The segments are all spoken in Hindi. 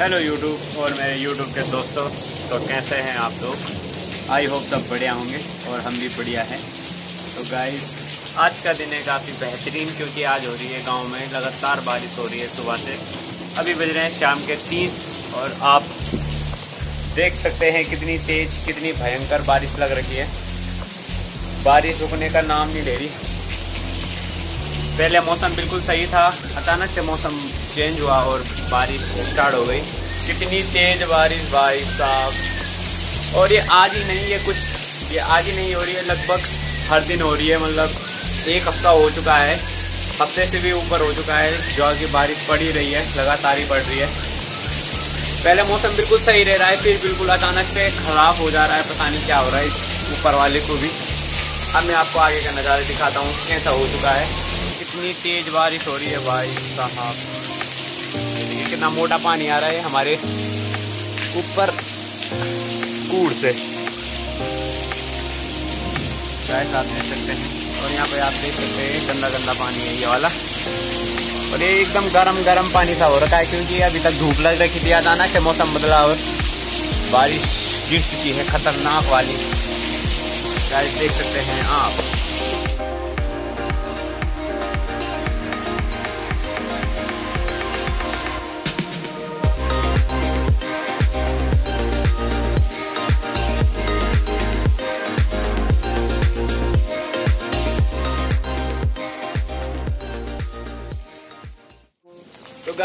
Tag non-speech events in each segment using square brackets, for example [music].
हेलो यूट्यूब और मेरे यूट्यूब के दोस्तों तो कैसे हैं आप लोग? आई होप सब बढ़िया होंगे, और हम भी बढ़िया हैं। तो गाइस आज का दिन है काफ़ी बेहतरीन, क्योंकि आज हो रही है गाँव में लगातार बारिश हो रही है सुबह से। अभी बज रहे हैं शाम के तीन, और आप देख सकते हैं कितनी तेज, कितनी भयंकर बारिश लग रही है। बारिश रुकने का नाम नहीं ले रही। पहले मौसम बिल्कुल सही था, अचानक से मौसम चेंज हुआ और बारिश स्टार्ट हो गई। कितनी तेज बारिश भाई साहब। और ये आज ही नहीं, ये कुछ, ये आज ही नहीं हो रही है, लगभग हर दिन हो रही है मतलब एक हफ़्ता हो चुका है। हफ़्ते से भी ऊपर हो चुका है, जो कि बारिश पड़ ही रही है, लगातार ही पड़ रही है। पहले मौसम बिल्कुल सही रह रहा है, फिर बिल्कुल अचानक से खराब हो जा रहा है, पता नहीं क्या हो रहा है इस ऊपर वाले को भी। अब मैं आपको आगे का नज़ारा दिखाता हूँ, कैसा हो चुका है। कितनी तेज बारिश हो रही है भाई साहब। देखिए कितना मोटा पानी आ रहा है हमारे ऊपर कूड़ से। गाइस आप देख सकते हैं। और यहाँ पे आप देख सकते हैं, गंदा गंदा पानी है ये वाला। और ये एकदम गरम गरम पानी सा हो रखा है, क्योंकि अभी तक धूप लग रखी थी। अचानक से मौसम बदला और बारिश गिर चुकी है, खतरनाक वाली। देख सकते हैं आप।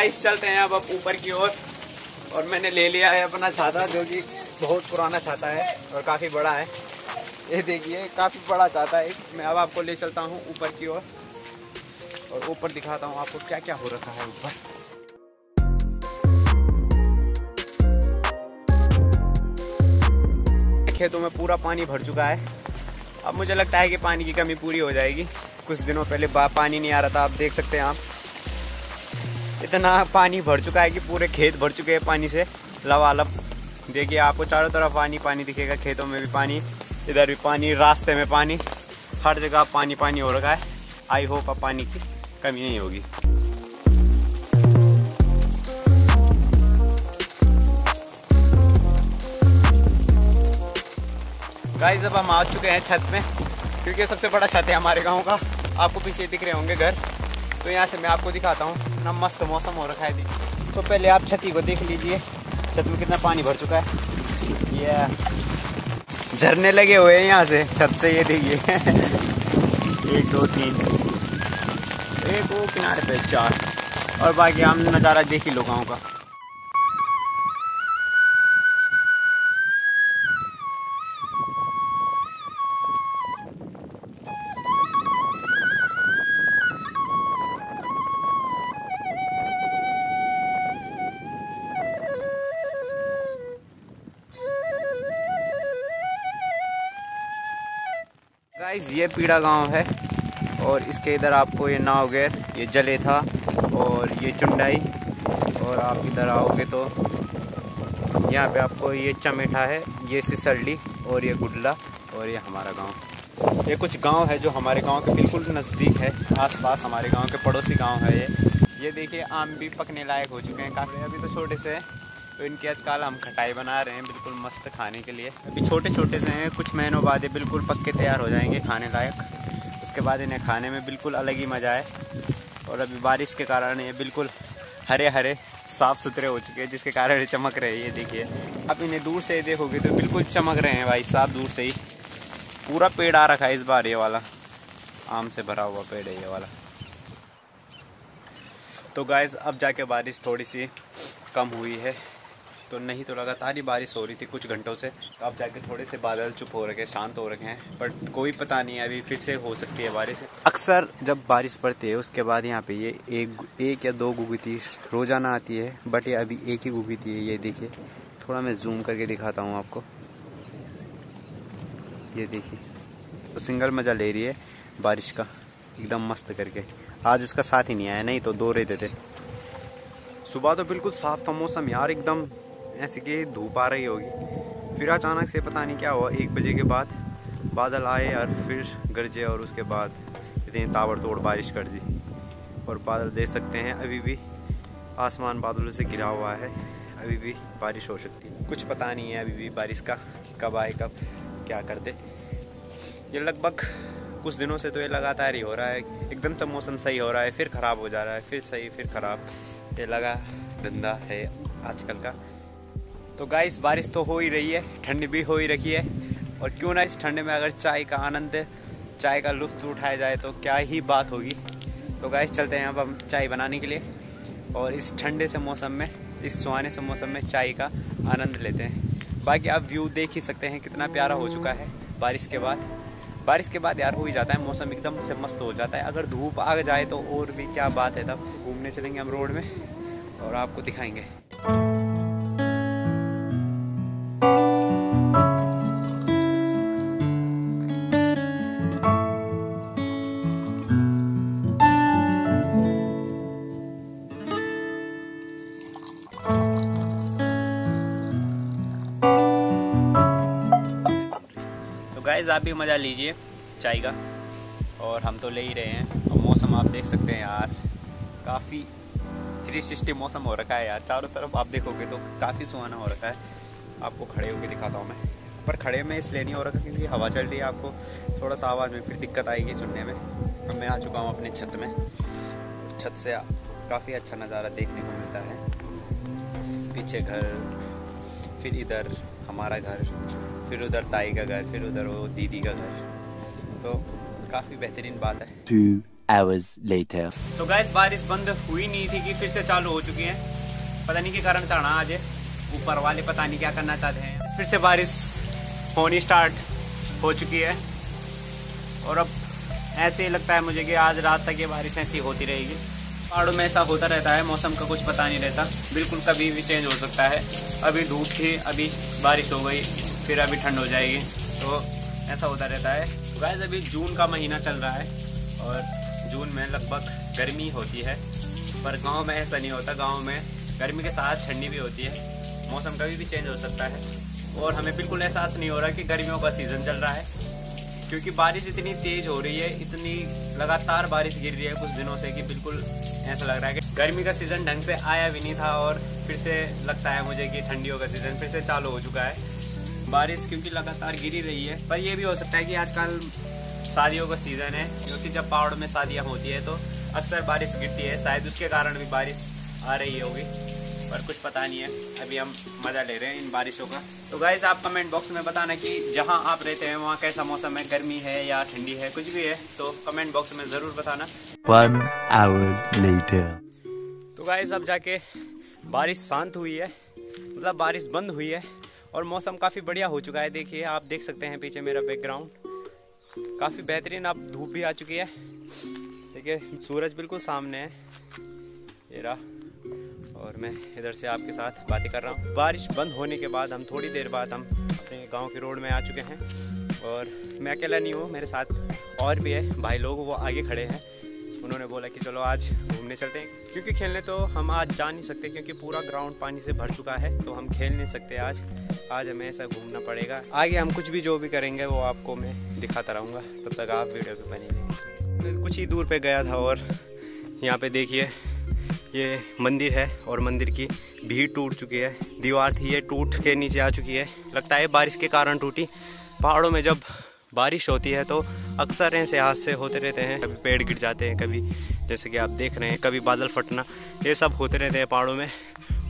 गाइस चलते हैं अब ऊपर की ओर। और, और मैंने ले लिया है अपना छाता जो कि बहुत पुराना छाता है और काफ़ी बड़ा है। ये देखिए काफ़ी बड़ा छाता है। मैं अब आपको ले चलता हूँ ऊपर की ओर। और, और ऊपर दिखाता हूँ आपको क्या क्या हो रखा है ऊपर। खेतों में पूरा पानी भर चुका है। अब मुझे लगता है कि पानी की कमी पूरी हो जाएगी। कुछ दिनों पहले पानी नहीं आ रहा था आप देख सकते हैं आप। इतना पानी भर चुका है कि पूरे खेत भर चुके हैं पानी से। लवालब देखिए आपको चारों तरफ़ पानी पानी दिखेगा, खेतों में भी पानी, इधर भी पानी, रास्ते में पानी। हर जगह पानी पानी हो रखा है। आई होप अब पानी की कमी नहीं होगी। गाइस अब हम आ चुके हैं छत में, क्योंकि सबसे बड़ा छत है हमारे गाँव का। आपको पीछे दिख रहे होंगे घर। तो यहाँ से मैं आपको दिखाता हूँ। कितना मस्त मौसम हो रखा है दिन तो पहले आप छत को देख लीजिए। छत में कितना पानी भर चुका है। ये झरने लगे हुए हैं यहाँ से, छत से ये देखिए। [laughs] एक, दो, तीन। एक वो किनारे पे चार। और बाकी हम नज़ारा देख ही लो गाँव का। गाइस ये पीड़ा गाँव है और इसके इधर आपको ये नावगैर ये जले था और ये चुंडाई और आप इधर आओगे तो यहाँ पे आपको ये चमेठा है, ये सिसरली और ये गुडला और ये हमारा गाँव। ये कुछ गाँव है जो हमारे गाँव के बिल्कुल नज़दीक है, आसपास हमारे गाँव के पड़ोसी गाँव है ये। ये देखिए, आम भी पकने लायक हो चुके हैं काफ़ी। अभी तो छोटे से तो इनकी आजकल हम खटाई बना रहे हैं बिल्कुल मस्त खाने के लिए। अभी छोटे छोटे से हैं, कुछ महीनों बाद ये बिल्कुल पक्के तैयार हो जाएँगे खाने लायक। उसके बाद इन्हें खाने में बिल्कुल अलग ही मज़ा है। और अभी बारिश के कारण ये बिल्कुल हरे हरे साफ़ सुथरे हो चुके हैं, जिसके कारण ये चमक रहे हैं, ये देखिए। अब इन्हें दूर से देखोगे तो बिल्कुल चमक रहे हैं भाई साफ़ दूर से ही। पूरा पेड़ आ रखा है इस बार ये वाला। आम से भरा हुआ पेड़ है ये वाला। तो गाइज़ अब जाके बारिश थोड़ी सी कम हुई है। तो नहीं तो लगातार ही बारिश हो रही थी कुछ घंटों से। तो अब जाके थोड़े से बादल चुप हो रखे हैं, शांत हो रखे हैं बट कोई पता नहीं है अभी फिर से हो सकती है बारिश। अक्सर जब बारिश पड़ती है, उसके बाद यहाँ पे ये एक एक या दो गुगती रोज़ाना आती है, बट ये अभी एक ही गुगती है ये देखिए। थोड़ा मैं जूम करके दिखाता हूँ आपको। ये देखिए तो सिंगल मज़ा ले रही है बारिश का, एकदम मस्त करके। आज उसका साथ ही नहीं आया, नहीं तो दो रहते थे। सुबह तो बिल्कुल साफ़ था मौसम यार, एकदम ऐसे कि धूप आ रही होगी। फिर अचानक से पता नहीं क्या हुआ, एक बजे के बाद बादल आए और फिर गरजे और उसके बाद इतनी ताबड़तोड़ बारिश कर दी। और बादल देख सकते हैं, अभी भी आसमान बादलों से घिरा हुआ है, अभी भी बारिश हो सकती है। कुछ पता नहीं है अभी भी बारिश का, कि कब आए, कब क्या कर दे ये लगभग कुछ दिनों से तो ये लगातार ही हो रहा है, एकदम से मौसम सही हो रहा है, फिर ख़राब हो जा रहा है, फिर सही, फिर ख़राब। ये लगा धंधा है आजकल का। तो गाइस बारिश तो हो ही रही है, ठंड भी हो ही रही है। और क्यों ना इस ठंड में अगर चाय का आनंद, चाय का लुफ्त उठाया जाए तो क्या ही बात होगी। तो गाइस चलते हैं अब हम चाय बनाने के लिए। और इस ठंडे से मौसम में, इस सुहाने से मौसम में चाय का आनंद लेते हैं। बाकी आप व्यू देख ही सकते हैं, कितना प्यारा हो चुका है बारिश के बाद। बारिश के बाद यार हो ही जाता है, मौसम एकदम से मस्त हो जाता है। अगर धूप आ जाए तो और भी क्या बात है, तब घूमने चलेंगे हम रोड में और आपको दिखाएँगे। गाइस आप भी मज़ा लीजिए चाय का। और हम तो ले ही रहे हैं। और मौसम आप देख सकते हैं यार। काफ़ी थ्री सिक्सटी मौसम हो रखा है यार। चारों तरफ़ आप देखोगे तो काफ़ी सुहाना हो रखा है। आपको खड़े होकर दिखाता हूँ मैं। पर खड़े में इसलिए नहीं हो रखा क्योंकि हवा चल रही है आपको। थोड़ा सा आवाज़ में फिर दिक्कत आएगी सुनने में। अब मैं आ चुका हूँ अपने छत में। छत से काफ़ी अच्छा नज़ारा देखने को मिलता है। पीछे घर, फिर इधर हमारा घर। फिर उधर ताई का घर फिर उधर वो दीदी का घर। तो काफ़ी बेहतरीन बात है। Two hours later. तो गैस बारिश बंद हुई नहीं थी कि फिर से चालू हो चुकी है। पता नहीं के कारण चढ़ा आज। ऊपर वाले पता नहीं क्या करना चाहते हैं। फिर से बारिश होनी स्टार्ट हो चुकी है। और अब ऐसे ही लगता है मुझे कि आज रात तक ये बारिश ऐसी होती रहेगी। पहाड़ों में ऐसा होता रहता है मौसम का कुछ पता नहीं रहता। बिल्कुल कभी भी चेंज हो सकता है। अभी धूप थी अभी बारिश हो गई। फिर अभी ठंड हो जाएगी। तो ऐसा होता रहता है। वैसे अभी जून का महीना चल रहा है और जून में लगभग गर्मी होती है। पर गाँव में ऐसा नहीं होता। गाँव में गर्मी के साथ ठंडी भी होती है। मौसम कभी भी चेंज हो सकता है। और हमें बिल्कुल एहसास नहीं हो रहा कि गर्मियों का सीज़न चल रहा है। क्योंकि बारिश इतनी तेज़ हो रही है। इतनी लगातार बारिश गिर रही है कुछ दिनों से कि बिल्कुल ऐसा लग रहा है कि गर्मी का सीज़न ढंग से आया भी नहीं था और फिर से लगता है मुझे कि ठंडियों का सीज़न फिर से चालू हो चुका है। बारिश क्योंकि लगातार गिरी रही है। पर यह भी हो सकता है कि आजकल शादियों का सीज़न है क्योंकि जब पहाड़ में शादियाँ होती है तो अक्सर बारिश गिरती है। शायद उसके कारण भी बारिश आ रही होगी पर कुछ पता नहीं है। अभी हम मज़ा ले रहे हैं इन बारिशों का। तो गाइज़ आप कमेंट बॉक्स में बताना कि जहाँ आप रहते हैं वहाँ कैसा मौसम है? गर्मी है या ठंडी है? कुछ भी है तो कमेंट बॉक्स में ज़रूर बताना। One hour later. तो गाइज़ अब जाके बारिश शांत हुई है। मतलब बारिश बंद हुई है। और मौसम काफ़ी बढ़िया हो चुका है। देखिए, आप देख सकते हैं पीछे मेरा बैकग्राउंड काफ़ी बेहतरीन अब धूप भी आ चुकी है। देखिए, सूरज बिल्कुल सामने है। ये रहा। और मैं इधर से आपके साथ बातें कर रहा हूँ। बारिश बंद होने के बाद हम थोड़ी देर बाद हम अपने गाँव के रोड में आ चुके हैं। और मैं अकेला नहीं हूँ, मेरे साथ और भी है। भाई लोग, वो आगे खड़े हैं। उन्होंने बोला कि चलो आज घूमने चलते हैं। क्योंकि खेलने तो हम आज जा नहीं सकते, क्योंकि पूरा ग्राउंड पानी से भर चुका है तो हम खेल नहीं सकते आज। आज हमें ऐसा घूमना पड़ेगा। आगे हम कुछ भी जो भी करेंगे, वो आपको मैं दिखाता रहूँगा। तब तक आप वीडियो पे बने रहेंगे कुछ ही दूर पर गया था और यहाँ पे देखिए, ये मंदिर है और मंदिर की भीड़ टूट चुकी है। दीवार थी, ये टूट के नीचे आ चुकी है। लगता है बारिश के कारण टूटी। पहाड़ों में जब बारिश होती है तो अक्सर ऐसे हादसे होते रहते हैं। कभी पेड़ गिर जाते हैं, कभी जैसे कि आप देख रहे हैं, कभी बादल फटना, ये सब होते रहते हैं पहाड़ों में।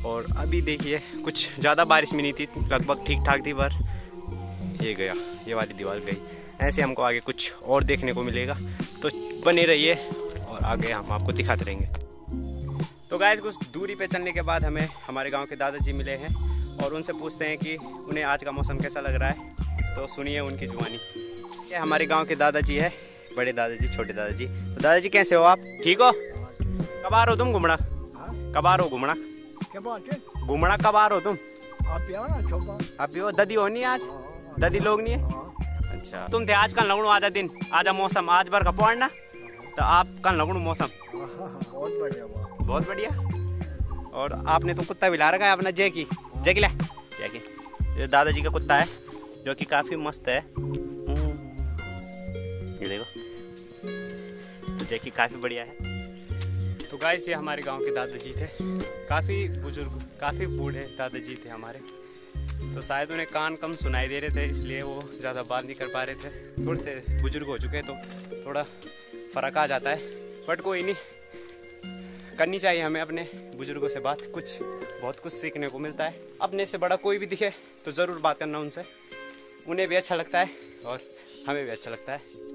और अभी देखिए, कुछ ज़्यादा बारिश भी नहीं थी, लगभग ठीक ठाक थी, पर ये गया, ये वाली दीवार गई। ऐसे हमको आगे कुछ और देखने को मिलेगा। तो बने रहिए और आगे हम आपको दिखाते रहेंगे। तो गाय कुछ दूरी पे चलने के बाद हमें हमारे गाँव के दादाजी मिले हैं और उनसे पूछते हैं कि उन्हें आज का मौसम कैसा लग रहा है। तो सुनिए उनकी जुबानी ये हमारे गाँव के दादाजी है बड़े दादाजी छोटे दादाजी। तो दादाजी कैसे हो आप? ठीक हो? कब आ रहे हो तुम घूमना कब आ रहे हो घूमना घूमना कब आ रहे हो तुम? आप भी हो? ददी हो नहीं आज? ददी लोग नहीं है? अच्छा। तुम थे आज कल लगू आधा दिन। आधा मौसम। आज भर का पड़ना तो आप कल लगू मौसम। बहुत बढ़िया बहुत बढ़िया। और आपने तो कुत्ता भी ला रखा है अपना जय की जय की ला। जय की दादाजी का कुत्ता है जो कि काफ़ी मस्त है। तो जैकी काफ़ी बढ़िया है। तो गाइस ये हमारे गाँव के दादाजी थे। काफ़ी बुज़ुर्ग, काफ़ी बूढ़े दादाजी थे हमारे। तो शायद उन्हें कान कम सुनाई दे रहे थे, इसलिए वो ज़्यादा बात नहीं कर पा रहे थे। थोड़े से बुज़ुर्ग हो चुके तो थोड़ा फ़र्क आ जाता है। बट कोई नहीं, करनी चाहिए हमें अपने बुज़ुर्गों से बात। कुछ, बहुत कुछ सीखने को मिलता है। अपने से बड़ा कोई भी दिखे तो ज़रूर बात करना उनसे। उन्हें भी अच्छा लगता है और हमें भी अच्छा लगता है।